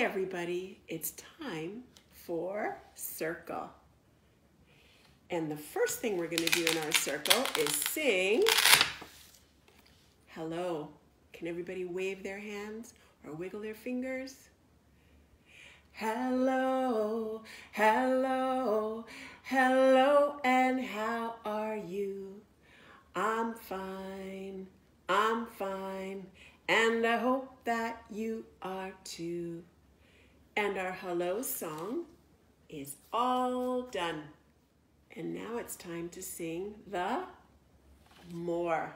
Everybody. It's time for circle. And the first thing we're going to do in our circle is sing hello. Can everybody wave their hands or wiggle their fingers? Hello, hello, hello, and how are you? I'm fine, I'm fine, and I hope that you are too. And our hello song is all done. And now it's time to sing the more.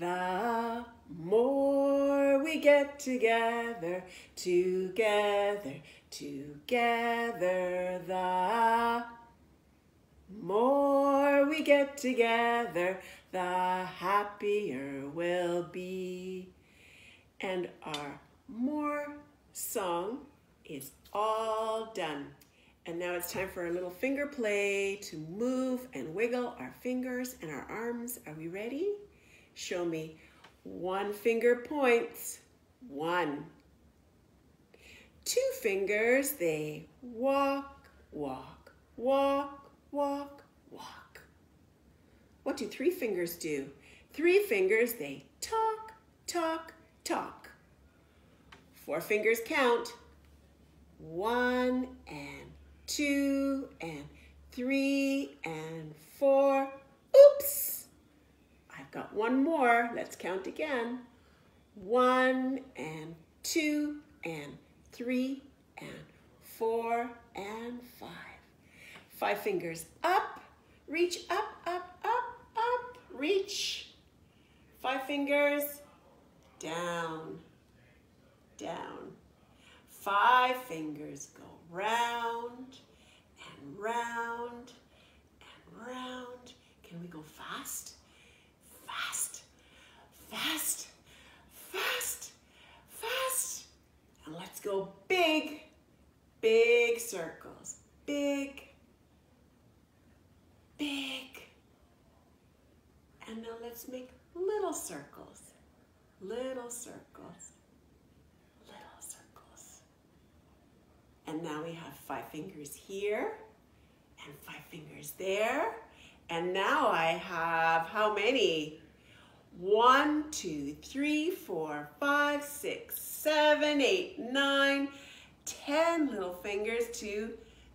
The more we get together, together, together, the more we get together, the happier we'll be. And our more song is all done. And now it's time for a little finger play to move and wiggle our fingers and our arms. Are we ready? Show me one finger points. One. Two fingers, they walk, walk, walk, walk, walk. What do three fingers do? Three fingers, they talk, talk, talk. Four fingers count. One and two and three and four. Oops! I've got one more. Let's count again. One and two and three and four and five. Five fingers up. Reach up, up, up, up. Reach. Five fingers down, down. Five fingers go round and round and round. Can we go fast? Fast, fast, fast, fast. And let's go big, big circles. Big, big. And now let's make little circles. Little circles. And now we have five fingers here and five fingers there. And now I have how many? One, two, three, four, five, six, seven, eight, nine, ten little fingers to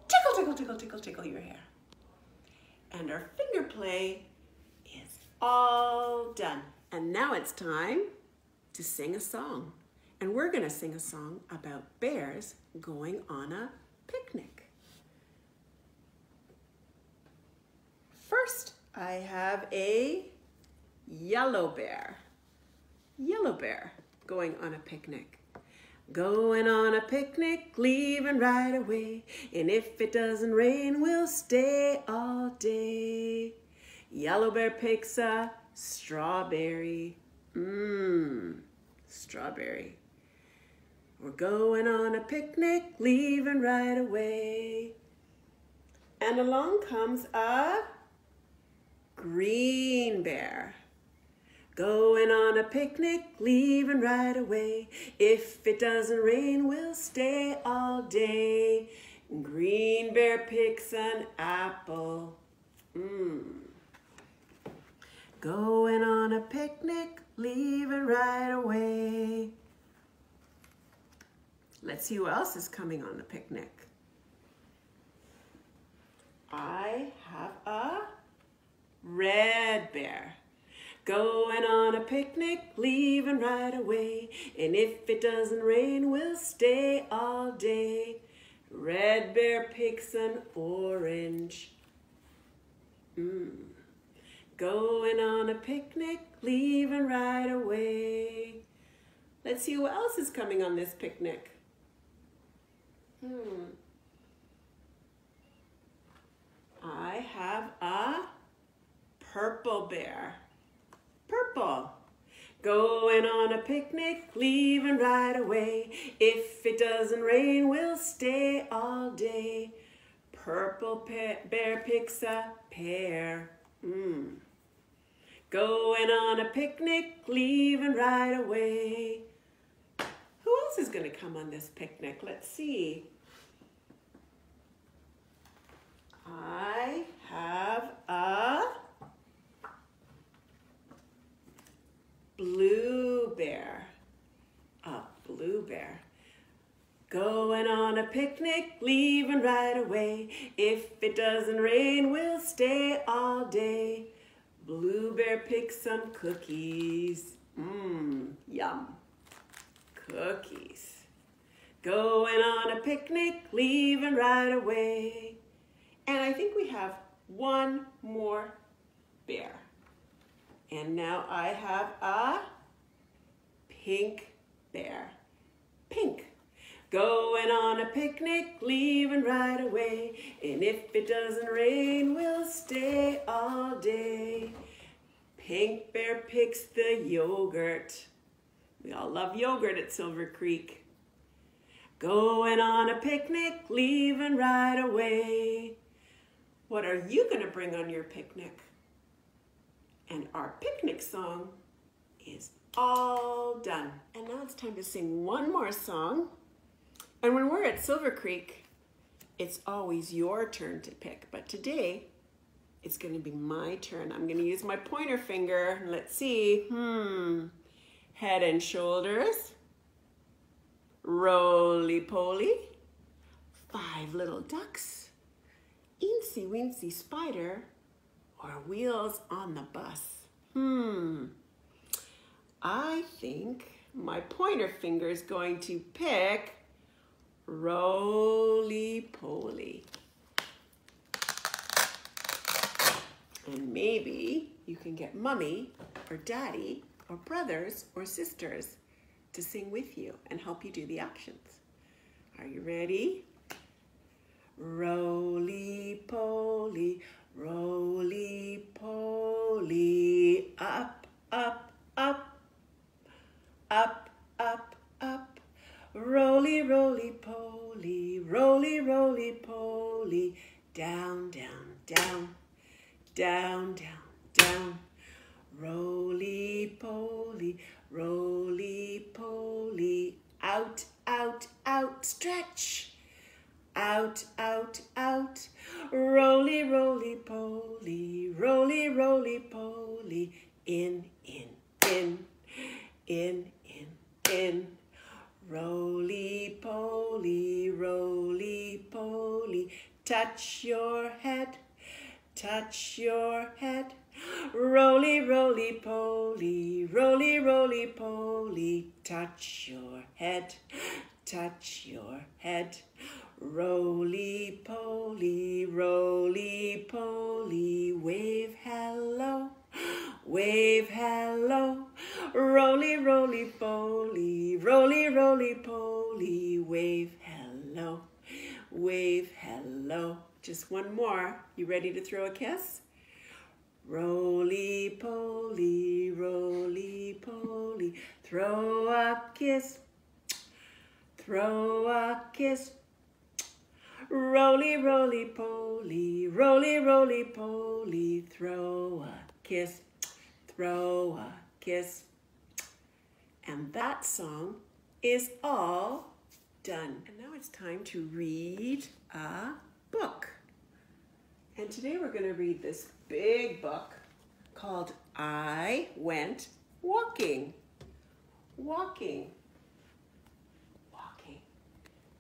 tickle, tickle, tickle, tickle, tickle your hair. And our finger play is all done. And now it's time to sing a song. And we're to sing a song about bears going on a picnic. First, I have a yellow bear. Yellow bear going on a picnic. Going on a picnic, leaving right away. And if it doesn't rain, we'll stay all day. Yellow bear picks a strawberry. Mmm, strawberry. We're going on a picnic, leaving right away. And along comes a green bear. Going on a picnic, leaving right away. If it doesn't rain, we'll stay all day. Green bear picks an apple. Mmm. Going on a picnic, leaving right away. Let's see who else is coming on the picnic. I have a red bear. Going on a picnic, leaving right away. And if it doesn't rain, we'll stay all day. Red bear picks an orange. Mm. Going on a picnic, leaving right away. Let's see who else is coming on this picnic. Hmm. I have a purple bear. Purple. Going on a picnic, leaving right away. If it doesn't rain, we'll stay all day. Purple bear picks a pear. Mm. Going on a picnic, leaving right away. Who else is going to come on this picnic? Let's see. I have a blue bear. A blue bear. Going on a picnic, leaving right away. If it doesn't rain, we'll stay all day. Blue bear picks some cookies. Mmm, yum. Cookies. Going on a picnic, leaving right away. And I think we have one more bear. And now I have a pink bear. Pink. Going on a picnic, leaving right away. And if it doesn't rain, we'll stay all day. Pink Bear picks the yogurt. We all love yogurt at Silver Creek. Going on a picnic, leaving right away. What are you going to bring on your picnic? And our picnic song is all done. And now it's time to sing one more song. And when we're at Silver Creek, it's always your turn to pick. But today, it's going to be my turn. I'm going to use my pointer finger. Let's see. Hmm. Head and shoulders. Roly-poly. Five little ducks. Eensy weensy spider. Or wheels on the bus. Hmm. I think my pointer finger is going to pick roly-poly. And maybe you can get mommy or daddy or brothers or sisters to sing with you and help you do the actions. Are you ready? Roly-poly, roly-poly, up, up, up, up, up, up, roly, roly, poly, roly, roly, poly, down, down, down, down, down, down, roly, poly, roly, poly, out, out, out, stretch, out, out, out, roly, roly, poly, roly, roly, poly, in, in, in, in, in, in. Roly poly, roly poly, touch your Roly, roly poly, roly, roly poly, touch your head, touch your head. Roly poly, roly poly, wave hello, wave hello. Roly, roly poly, roly, roly poly, wave hello, wave hello. Just one more. You ready to throw a kiss? Roly poly, roly poly, throw a kiss, throw a kiss. Roly, roly poly, roly, roly poly, throw a kiss, throw a kiss. And that song is all done. And now it's time to read a book. And today we're going to read this big book called I Went Walking. Walking. Walking.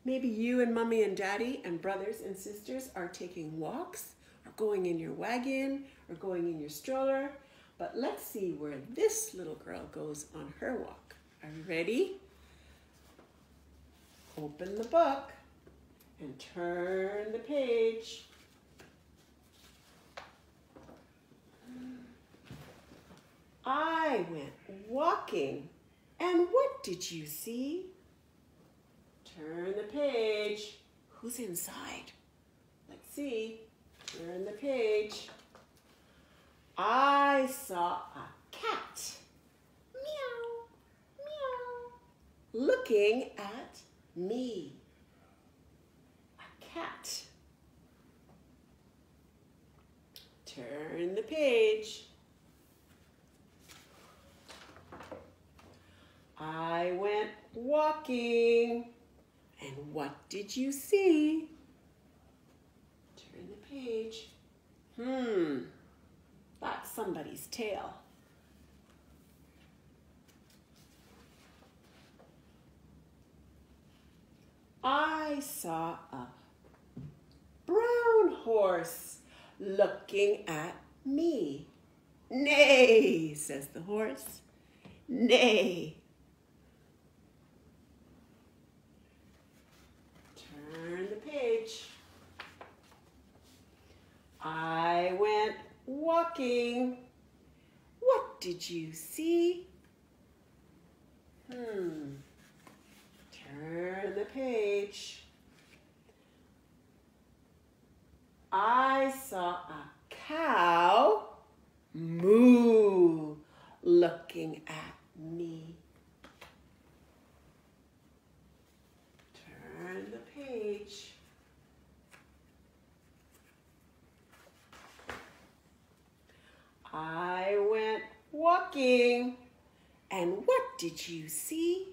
Maybe you and mommy and daddy and brothers and sisters are taking walks or going in your wagon or going in your stroller. But let's see where this little girl goes on her walk. Are you ready? Open the book and turn the page. I went walking, and what did you see? Turn the page. Who's inside? Let's see. Turn the page. I saw a cat. Meow, meow. Looking at me. A cat. Turn the page. I went walking. And what did you see? Turn the page. Hmm, that's somebody's tail. I saw a brown horse looking at me. Nay, says the horse. Nay. Turn the page. I went walking. What did you see? Hmm. Turn the page. I saw a cow moo looking at me. Turn the page. I went walking. And what did you see?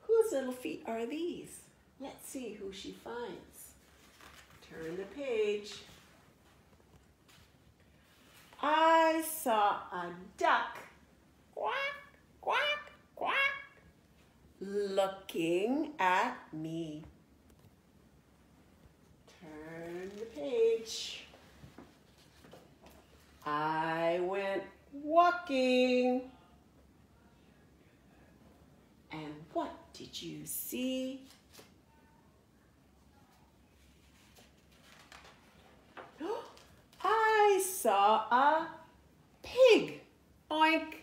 Whose little feet are these? Let's see who she finds. Turn the page. I saw a duck quack, quack, quack, looking at me. Turn the page. I went walking. And what did you see? I saw a pig. Oink,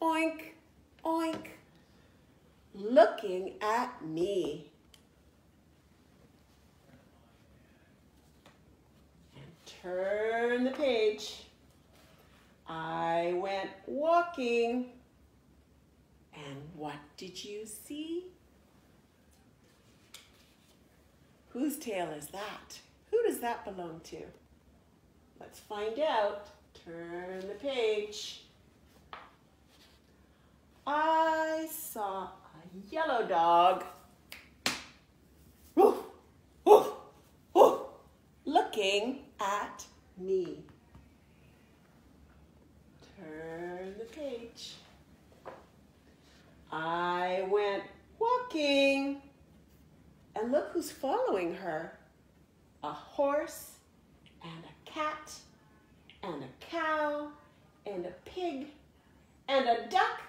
oink, oink. Looking at me. Turn the page. I went walking. And what did you see? Whose tail is that? Who does that belong to? Let's find out. Turn the page. I saw a yellow dog. Woof, woof, woof, looking at me. Turn the page. I went walking. And look who's following her. A horse and a cat and a cow and a pig and a duck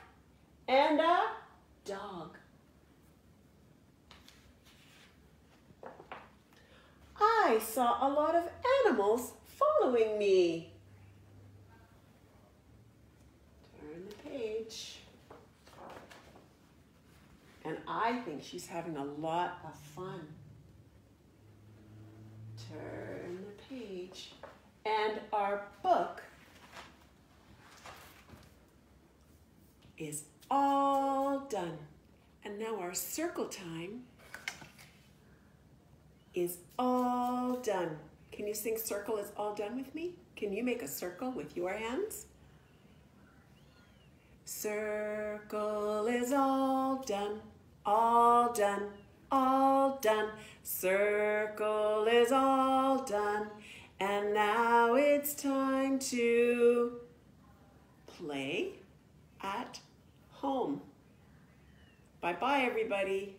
and a dog. I saw a lot of animals following me. Turn the page. And I think she's having a lot of fun. Turn the page. And our book is all done. And now our circle time is all done. Can you sing circle is all done with me? Can you make a circle with your hands? Circle is all done, all done, all done. Circle is all done. And now it's time to play at home. Bye-bye, everybody.